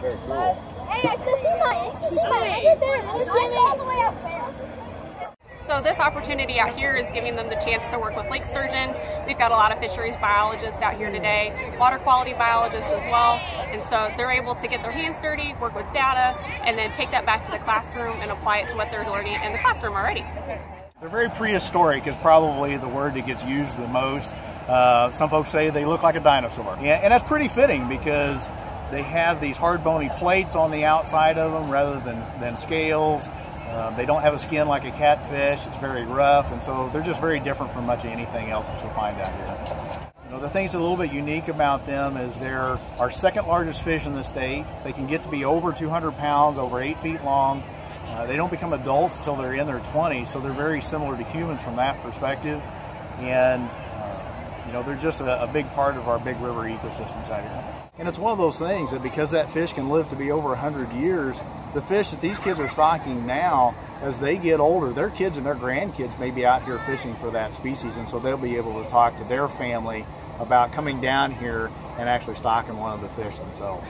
Very cool. Hey, I still see my, I still see my, right there, little Jimmy. all the way up there. So this opportunity out here is giving them the chance to work with lake sturgeon. We've got a lot of fisheries biologists out here today, water quality biologists as well. And so they're able to get their hands dirty, work with data, and then take that back to the classroom and apply it to what they're learning in the classroom already. They're very prehistoric is probably the word that gets used the most. Uh, some folks say they look like a dinosaur. Yeah, and that's pretty fitting because they have these hard bony plates on the outside of them rather than, than scales. Um, they don't have a skin like a catfish. It's very rough, and so they're just very different from much of anything else that you'll find out here. You know, the thing that's a little bit unique about them is they're our second largest fish in the state. They can get to be over 200 pounds, over eight feet long. Uh, they don't become adults until they're in their 20s, so they're very similar to humans from that perspective. And you know, they're just a, a big part of our big river ecosystems out here. And it's one of those things that because that fish can live to be over 100 years, the fish that these kids are stocking now, as they get older, their kids and their grandkids may be out here fishing for that species, and so they'll be able to talk to their family about coming down here and actually stocking one of the fish themselves.